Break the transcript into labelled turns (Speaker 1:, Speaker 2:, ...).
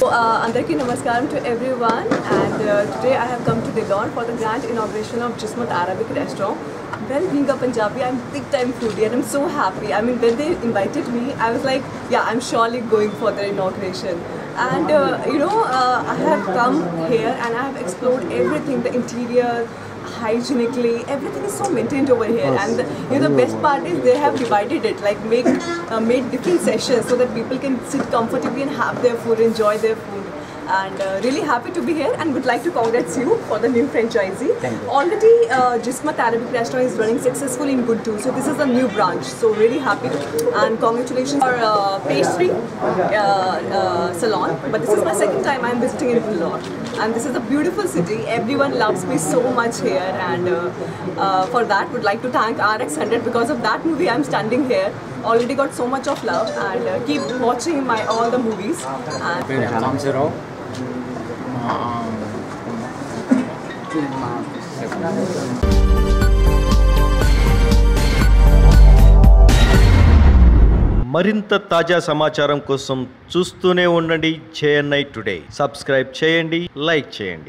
Speaker 1: So, uh, Andarki Namaskaram to everyone and uh, today I have come to Dillon for the grand inauguration of Jismat Arabic restaurant. Well being a Punjabi, I'm big time foodie and I'm so happy. I mean when they invited me, I was like, yeah, I'm surely going for the inauguration. And uh, you know, uh, I have come here and I have explored everything, the interior, hygienically everything is so maintained over here. And the, you know the best part is they have divided it like make uh, made different sessions so that people can sit comfortably and have their food enjoy their food and uh, really happy to be here and would like to congratulate you for the new franchisee. Already uh, Jismat Arabic Restaurant is running successfully in Guntur, so this is a new branch. So really happy and congratulations for uh, pastry uh, uh, salon. But this is my second time I am visiting in Nellore and this is a beautiful city. Everyone loves me so much here and uh, uh, for that would like to thank RX100 because of that movie I am standing here already got so much of love and uh, keep watching my all the movies. And
Speaker 2: Tom
Speaker 3: మరింత తాజా సమాచారం కోసం చూస్తూనే ఉండండి JNI today. Subscribe చేయండి like చేయండి.